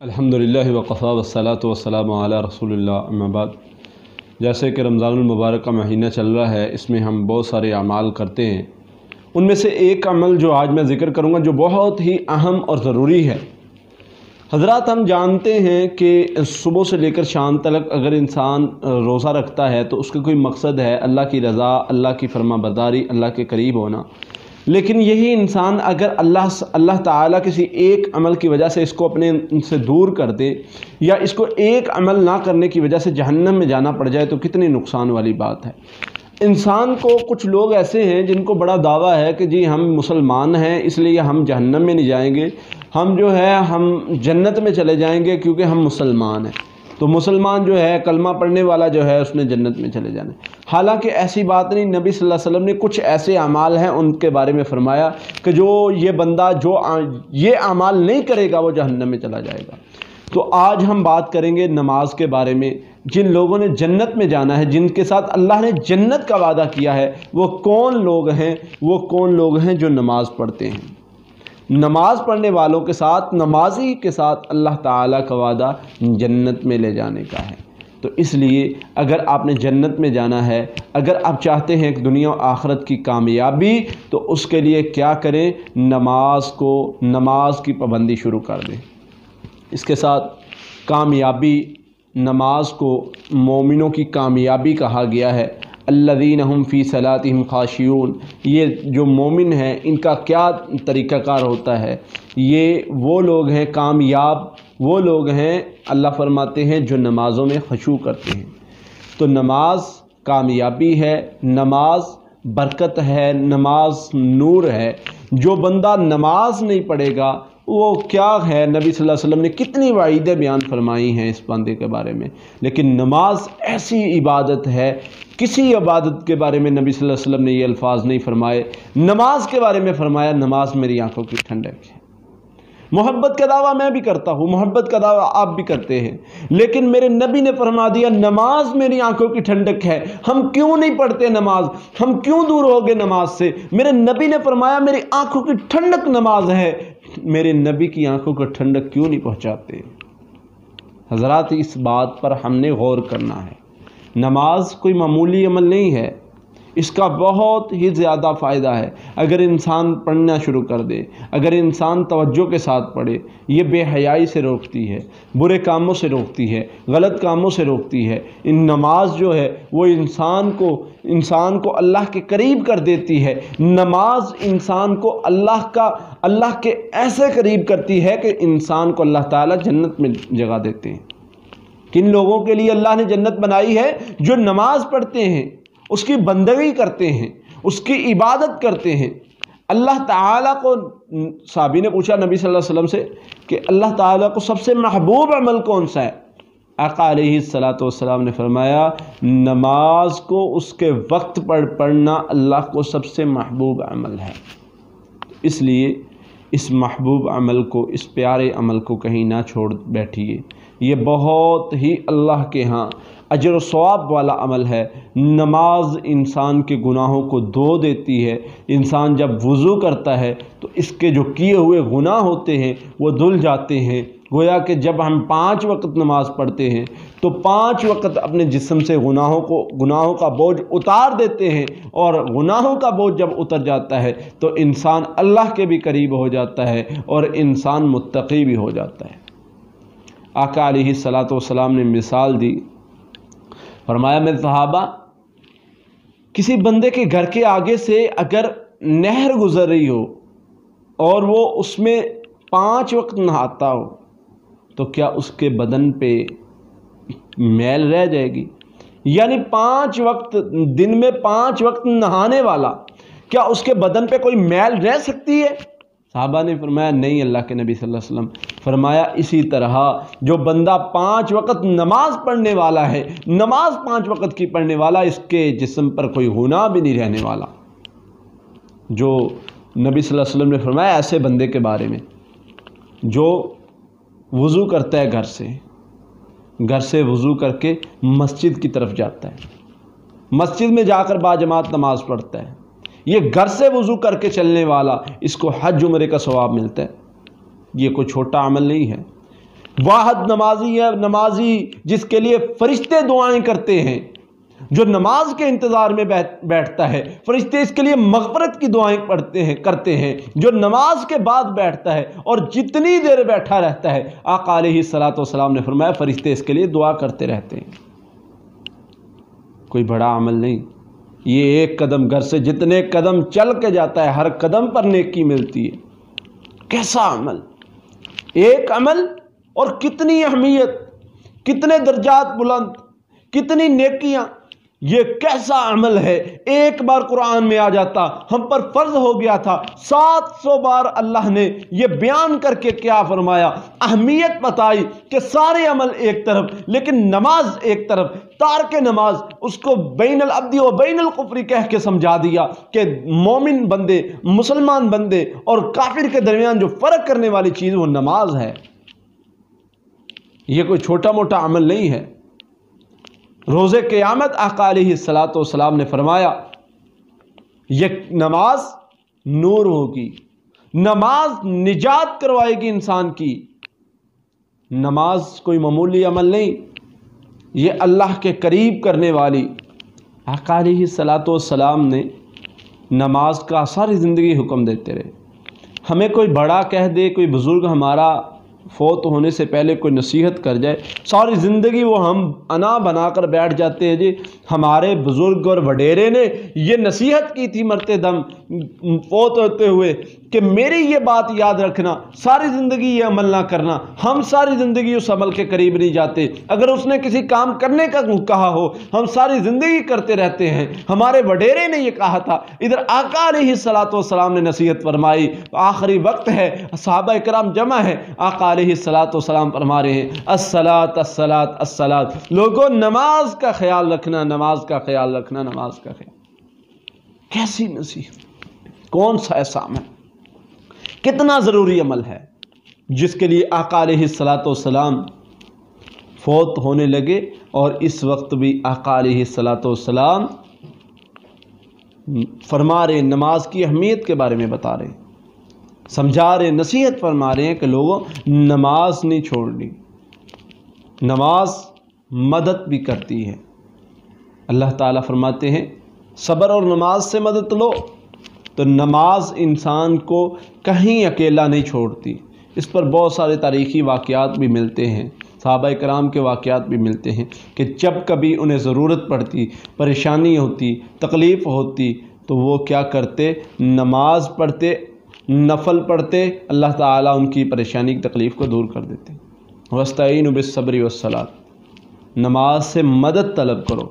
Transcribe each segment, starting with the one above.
अल्हम्दुलिल्लाह वक़फ़ा वसलात वसलाम अला रसूलुल्लाह अम्मा बाद जैसे कि रमज़ानुल मुबारक का महीना चल रहा है इसमें हम बहुत सारे अमाल करते हैं उनमें से एक अमल जो आज मैं ज़िक्र करूँगा, जो बहुत ही अहम और ज़रूरी है। हज़रत, हम जानते हैं कि सुबह से लेकर शाम तक अगर इंसान रोज़ा रखता है तो उसका कोई मकसद है अल्लाह की रज़ा, अल्लाह की फरमा बरदारी अल्लाह के करीब होना। लेकिन यही इंसान अगर अल्लाह अल्लाह ताला किसी एक अमल की वजह से इसको अपने से दूर कर दे, या इसको एक अमल ना करने की वजह से जहन्नम में जाना पड़ जाए तो कितनी नुकसान वाली बात है। इंसान को कुछ लोग ऐसे हैं जिनको बड़ा दावा है कि जी हम मुसलमान हैं इसलिए हम जहन्नम में नहीं जाएँगे। हम जो है हम जन्नत में चले जाएँगे क्योंकि हम मुसलमान हैं। तो मुसलमान जो है कलमा पढ़ने वाला जो है उसने जन्नत में चले जाना हालाँकि ऐसी बात नहीं नबी सल्लल्लाहु अलैहि वसल्लम ने कुछ ऐसे अमाल हैं उनके बारे में फ़रमाया कि जो ये बंदा जो आ, ये अमाल नहीं करेगा वो जहन्नम में चला जाएगा। तो आज हम बात करेंगे नमाज़ के बारे में। जिन लोगों ने जन्नत में जाना है, जिनके साथ अल्लाह ने जन्नत का वादा किया है, वो कौन लोग हैं? वो कौन लोग हैं जो नमाज़ पढ़ते हैं? नमाज़ पढ़ने वालों के साथ, नमाजी के साथ अल्लाह ताला का वादा जन्नत में ले जाने का है। तो इसलिए अगर आपने जन्नत में जाना है, अगर आप चाहते हैं कि दुनिया और आखरत की कामयाबी तो उसके लिए क्या करें? नमाज़ को, नमाज़ की पाबंदी शुरू कर दें। इसके साथ कामयाबी नमाज़ को मोमिनों की कामयाबी कहा गया है। अल्लादीन हम फ़ी सलातम खाशियून ये जो मोमिन हैं, इनका क्या तरीक़ाकार होता है? ये वो लोग हैं, कामयाब वो लोग हैं, अल्लाह फरमाते हैं, जो नमाज़ों में खशू करते हैं। तो नमाज़ कामयाबी है, नमाज़ बरकत है, नमाज़ नूर है। जो बंदा नमाज़ नहीं पढ़ेगा वो क्या है? नबी सल्लल्लाहु अलैहि वसल्लम ने कितनी वाइदें बयान फरमाई हैं इस बंदे के बारे में। लेकिन नमाज़ ऐसी इबादत है, किसी इबादत के बारे में नबी सल्लल्लाहु अलैहि वसल्लम ने ये अल्फाज नहीं फरमाए। नमाज़ के बारे में फरमाया, नमाज़ मेरी आँखों की ठंडक है। मोहब्बत का दावा मैं भी करता हूँ, मोहब्बत का दावा आप भी करते हैं। लेकिन मेरे नबी ने फरमा दिया, नमाज़ मेरी आँखों की ठंडक है। हम क्यों नहीं पढ़ते नमाज़? हम क्यों दूर हो गए नमाज़ से? मेरे नबी ने फरमाया, मेरी आँखों की ठंडक नमाज़ है। मेरे नबी की आँखों को ठंडक क्यों नहीं पहुंचाते? हज़रत, इस बात पर हमने गौर करना है। नमाज़ कोई मामूली अमल नहीं है। इसका बहुत ही ज़्यादा फ़ायदा है। अगर इंसान पढ़ना शुरू कर दे, अगर इंसान तवज्जो के साथ पढ़े, ये बेहयाई से रोकती है, बुरे कामों से रोकती है, गलत कामों से रोकती है। इन नमाज़ जो है, वो इंसान को इंसान को अल्लाह के करीब कर देती है। नमाज़ इंसान को अल्लाह का, अल्लाह के ऐसे करीब करती है कि इंसान को अल्लाह ताला जन्नत में जगह देते हैं। किन लोगों के लिए अल्लाह ने जन्नत बनाई है? जो नमाज़ पढ़ते हैं। उसकी बंदगी करते हैं, उसकी इबादत करते हैं। अल्लाह ताला को साबी ने पूछा नबी सल्लल्लाहु अलैहि वसल्लम से कि अल्लाह ताला को सबसे महबूब अमल कौन सा है? आका सलाम ने फरमाया, नमाज़ को उसके वक्त पर पढ़ना अल्लाह को सबसे महबूब अमल है। इसलिए इस महबूब अमल को, इस प्यारे अमल को कहीं ना छोड़ बैठिए। ये बहुत ही अल्लाह के यहाँ अजर सवाब वाला अमल है। नमाज़ इंसान के गुनाहों को धो देती है। इंसान जब वज़ू करता है तो इसके जो किए हुए गुनाह होते हैं, वो धुल जाते हैं। गोया कि जब हम पाँच वक्त नमाज़ पढ़ते हैं तो पाँच वक्त अपने जिस्म से गुनाहों को, गुनाहों का बोझ उतार देते हैं और गुनाहों का बोझ जब उतर जाता है तो इंसान अल्लाह के भी करीब हो जाता है और इंसान मुत्तकी भी हो जाता है। आका सलाम ने मिसाल दी। फरमाया, मेरे सहाबा, किसी बंदे के घर के आगे से अगर नहर गुज़र रही हो और वो उसमें पाँच वक्त नहाता हो तो क्या उसके बदन पे मैल रह जाएगी? यानी पाँच वक्त, दिन में पाँच वक्त नहाने वाला, क्या उसके बदन पे कोई मैल रह सकती है? साहबा ने फरमाया, नहीं अल्लाह के नबी सल्लल्लाहु अलैहि वसल्लम, फरमाया इसी तरह जो बंदा पाँच वक़्त नमाज़ पढ़ने वाला है, नमाज़ पाँच वक़्त की पढ़ने वाला, इसके जिस्म पर कोई गुनाह भी नहीं रहने वाला। जो नबी सल्लल्लाहु अलैहि वसल्लम ने फरमाया ऐसे बंदे के बारे में, जो वज़ू करता है घर से घर से वज़ू करके मस्जिद की तरफ़ जाता है, मस्जिद में जाकर बाजमात नमाज़ पढ़ता है। ये घर से वज़ू करके चलने वाला, इसको हज उम्र का सवाब मिलता है। ये कोई छोटा अमल नहीं है। वाहद नमाजी है, नमाजी जिसके लिए फरिश्ते दुआएँ करते हैं, जो नमाज़ के इंतज़ार में बैठ, बैठता है, फरिश्ते इसके लिए मगफरत की दुआएँ पढ़ते हैं, करते हैं, जो नमाज़ के बाद बैठता है और जितनी देर बैठा रहता है, आका सलात सलाम ने फरमाया, फरिश्ते इसके लिए दुआ करते रहते हैं। कोई बड़ा अमल नहीं। ये एक कदम घर से जितने कदम चल के जाता है, हर कदम पर नेकी मिलती है। कैसा अमल? एक अमल और कितनी अहमियत, कितने दर्जात बुलंद, कितनी नेकियाँ ये कैसा अमल है? एक बार कुरान में आ जाता, हम पर फ़र्ज़ हो गया था। सात सौ बार अल्लाह ने यह बयान करके क्या फरमाया? अहमियत बताई कि सारे अमल एक तरफ़, लेकिन नमाज़ एक तरफ़। तार के नमाज़, उसको बैन अब्दी और बैन कुफरी कह के समझा दिया कि मोमिन बंदे, मुसलमान बंदे और काफिर के दरमियान जो फ़र्क करने वाली चीज़ वो नमाज़ है। ये कोई छोटा मोटा अमल नहीं है। रोज़े क़यामत अकाली सलाम ने फरमाया, ये नमाज़ नूर होगी, नमाज़ निजात करवाएगी इंसान की। नमाज़ कोई मामूली अमल नहीं, ये अल्लाह के करीब करने वाली। अकाली सलाम ने नमाज़ का सारी ज़िंदगी हुक्म देते रहे। हमें कोई बड़ा कह दे, कोई बुज़ुर्ग हमारा फौत होने से पहले कोई नसीहत कर जाए। सारी ज़िंदगी वो हम अना बनाकर बैठ जाते हैं जी। हमारे बुज़ुर्ग और वडेरे ने ये नसीहत की थी मरते दम फौत होते हुए, कि मेरी ये बात याद रखना, सारी ज़िंदगी ये अमल ना करना। हम सारी ज़िंदगी उस अमल के करीब नहीं जाते। अगर उसने किसी काम करने का कहा हो, हम सारी ज़िंदगी करते रहते हैं। हमारे वडेरे ने ये कहा था। इधर आका ही सलात ने नसीहत फरमाई, आखिरी वक्त है साहबा कराम जमा है। आका सलाम फरमा रहे हैं असलात असलात असलात लोगों, नमाज़ का ख्याल रखना, नमाज़ का ख्याल रखना, नमाज़ का ख्याल। कैसी नसीहत? कौन सा ऐसा अमल? कितना ज़रूरी अमल है जिसके लिए आका सलाम फौत होने लगे और इस वक्त भी आका सलाम फरमा रहे नमाज़ की अहमियत के बारे में बता रहे समझा रहे, नसीहत फरमा रहे हैं कि लोगों, नमाज़ नहीं छोड़नी। नमाज़ मदद भी करती है। अल्लाह ताला फरमाते हैं, सब्र और नमाज़ से मदद लो। तो नमाज़ इंसान को कहीं अकेला नहीं छोड़ती। इस पर बहुत सारे तारीख़ी वाक़ात भी मिलते हैं, सहाबा कराम के वाक़ात भी मिलते हैं कि जब कभी उन्हें ज़रूरत पड़ती, परेशानी होती, तकलीफ़ होती तो वो क्या करते? नमाज़ पढ़ते नफल पढ़ते, अल्लाह ताला उनकी परेशानी की तकलीफ़ को दूर कर देते। वस्तीन बसब्री वसलात नमाज़ से मदद तलब करो।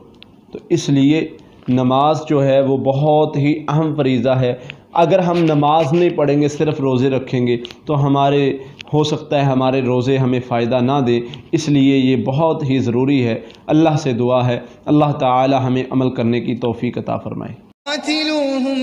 तो इसलिए नमाज़ जो है, वो बहुत ही अहम फरीज़ा है। अगर हम नमाज़ नहीं पढ़ेंगे, सिर्फ़ रोज़े रखेंगे तो हमारे, हो सकता है हमारे रोज़े हमें फ़ायदा ना दे। इसलिए ये बहुत ही ज़रूरी है। अल्लाह से दुआ है। अल्लाह ताला हमें अमल करने की तोफ़ी अता फ़रमाए।